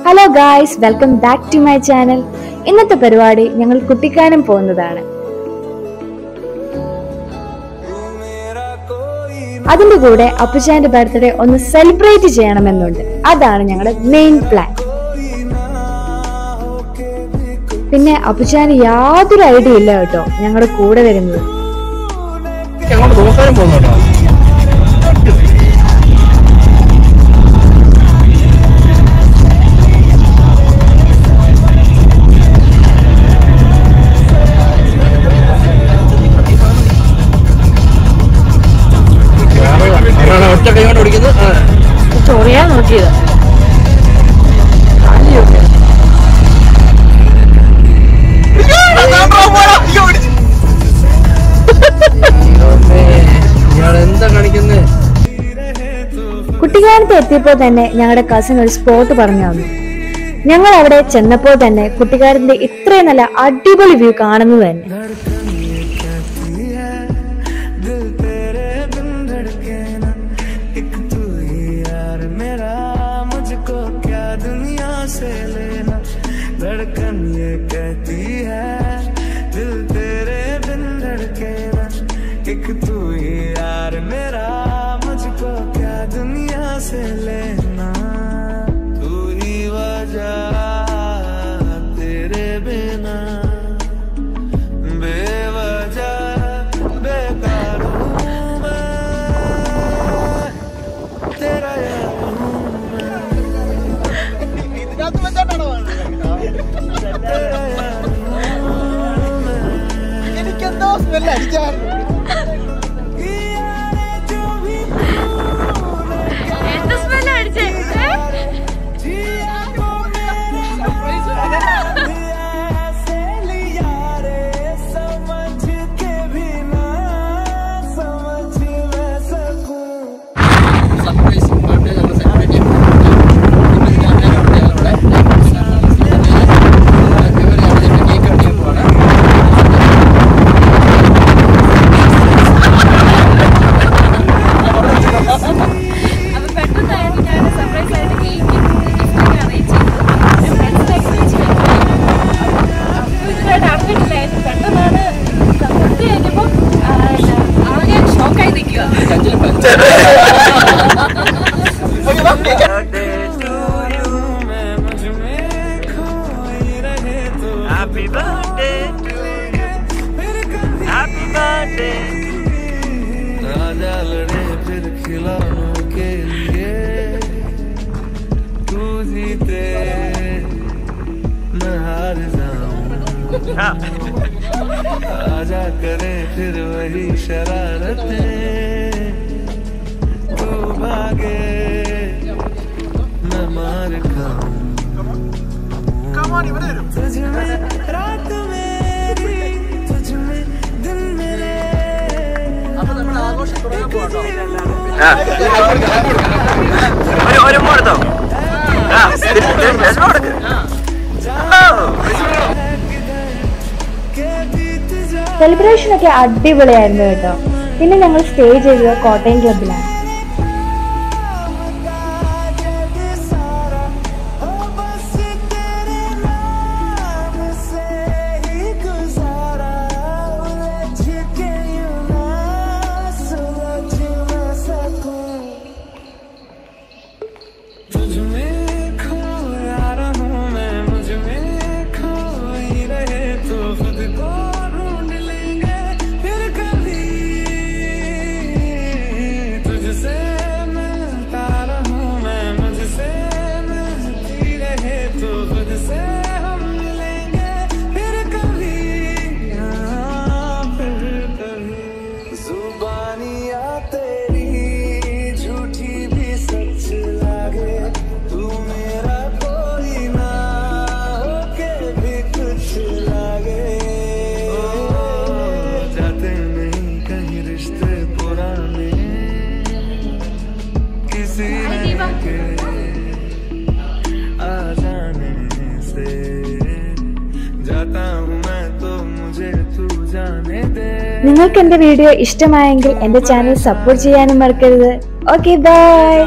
Hello guys welcome back to my channel ഇന്നത്തെ പരിപാടി ഞങ്ങൾ കുട്ടിക്കാനം പോകുന്നതാണ്. അതിന്റെ കൂടെ അപ്പുചാന്റെ ബർത്ത്ഡേ ഒന്ന് സെലിബ്രേറ്റ് ചെയ്യണമെന്നുണ്ട്. അതാണ് ഞങ്ങളുടെ മെയിൻ പ്ലാൻ പിന്നെ അപ്പുചാന് യാതൊരു ഐഡിയ ഇല്ല കേട്ടോ. ഞങ്ങളുടെ കൂടെ വരുന്നത്. കുട്ടിക്കാലത്ത് എത്തിയപ്പോൾ തന്നെ ഞങ്ങളുടെ കസിൻ ഒരു സ്പോട്ട് പറഞ്ഞു തന്നു ഞങ്ങൾ അവിടെ ചെന്നപ്പോൾ തന്നെ കുട്ടിക്കാരന്റെ ഇത്രയും നല്ല അടിപൊളി വ്യൂ കാണുന്നത് തന്നെ दिल तेरे बिन धड़के ना एक तू ही यार मेरा मुझको क्या दुनिया से लेना धड़कन ये कहती है दिल तेरे बिन धड़के ना एक तू ही यार मेरा बिना बेवजह बेकार हूँ मैं तेरा यार हूँ मैं तेरा यार हूँ मैं टू यू मेरे कभी हैप्पी बर्थडे राजा लड़े फिर खिलौनों के लिए। तू जीते मैं हार जाऊँ। आजा करे फिर वही शरारतें। तू भागे मैं मार खाऊं। പരിപാടി ഇവിടെ വരും. അപ്പൊ നമ്മുടെ ആഘോഷം തുടങ്ങാൻ പോകട്ടോ ഒരു ഒരു മൂടത്തോ സെലിബ്രേഷൻ ഒക്കെ അടിപൊളിയായിരുന്നു കേട്ടോ. പിന്നെ ഞങ്ങൾ സ്റ്റേ ചെയ്തത് കോട്ടയം ക്ലബിലാണ് किसी ने के आ जाने से जाता हूँ मैं तो मुझे तू जाने दे നിങ്ങൾക്ക് എന്റെ വീഡിയോ ഇഷ്ടമായെങ്കിൽ എന്റെ ചാനൽ സപ്പോർട്ട് ചെയ്യാനും മറക്കരുത് ഓക്കെ ബൈ